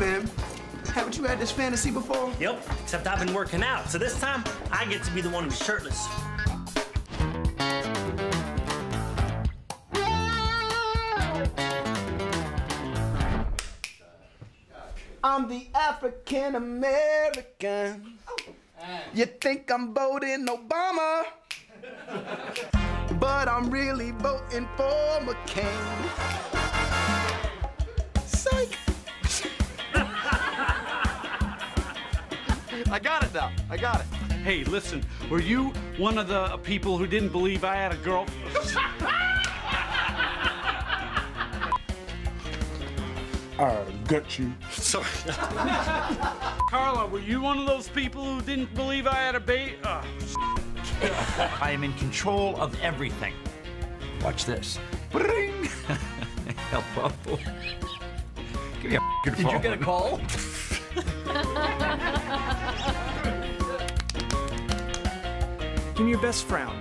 man, haven't you had this fantasy before? Yep, except I've been working out, so this time I get to be the one who's shirtless. I'm the African American. You think I'm voting Obama, but I'm really voting for McCain. I got it now. I got it. Hey, listen, were you one of the people who didn't believe I had a girl? I got you. Sorry. Carla, were you one of those people who didn't believe I had a baby? Uh, I am in control of everything. Watch this. Bring. Hello. Give me a Did Did you get a call? Give me your best frown.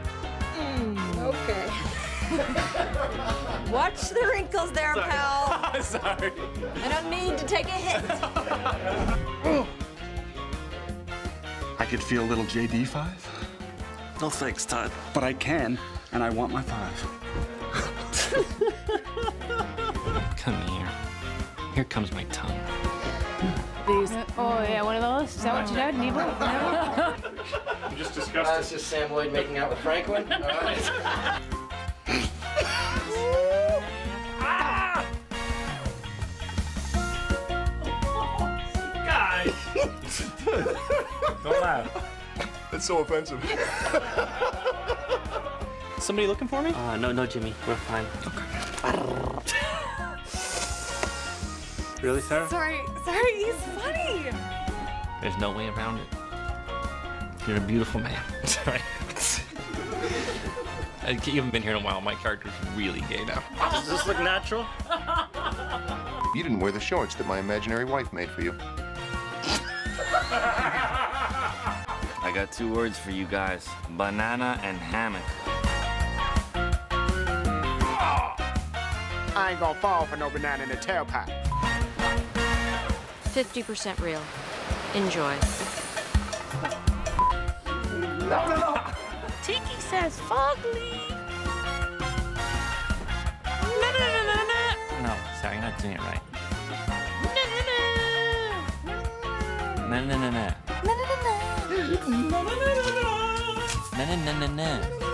Hmm, okay. Watch the wrinkles there, pal. Sorry. I don't need to take a hit. I could feel a little JD5, No thanks, Todd. but I can, and I want my five. Come here. Here comes my tongue. These. Oh yeah, one of those. Is that what you did? Need one? just Uh, discussed this is Sam Lloyd making out with Franklin. All right. Guys! Don't laugh. That's so offensive. Somebody looking for me? Uh, no, no, Jimmy. We're fine. Really, Sarah? Sorry, sorry, he's funny. There's no way around it. You're a beautiful man. Sorry. I, You haven't been here in a while. My character's really gay now. Does this look natural? You didn't wear the shorts that my imaginary wife made for you. I got two words for you guys banana and hammock. I ain't gonna fall for no banana in the tailpipe. 50% real. Enjoy. No, no, no. Tiki says fugly. No, no, no, no, no. No, sorry, you're not doing it right. Na na na na. Na na na na na. Na, na, na. Na, na, na, na.